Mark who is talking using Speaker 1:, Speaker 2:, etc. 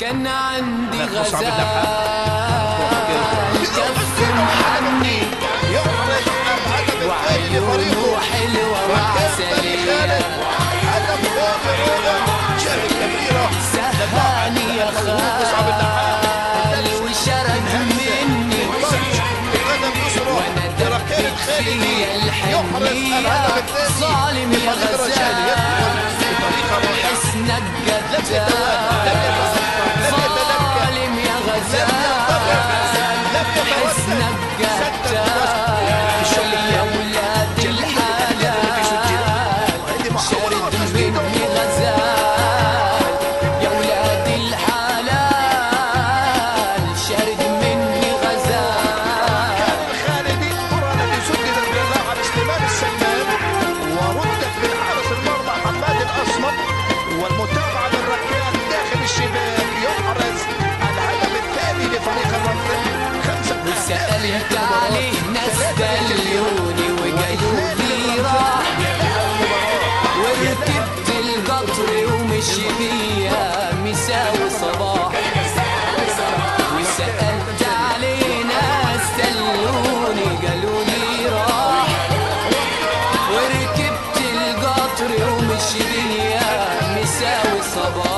Speaker 1: كان عندي غزال. كف محني
Speaker 2: يخرج
Speaker 1: حلوة وعسلية
Speaker 2: هدف فوق التمريرة
Speaker 1: سهاني يا خال وشرد مني
Speaker 2: بقدم يحرز الهدف
Speaker 1: الحنية. ظالم يا غزال. حسنك
Speaker 2: لم الثاني لفريق الرفض خمسة
Speaker 1: سألت عليه ناس وقالوا لي راح وركبت القطر ومشي بيا مساء وصباح وسألت عليه ناس دلوني قالوا لي راح وركبت القطر ومشي بيا مساء وصباح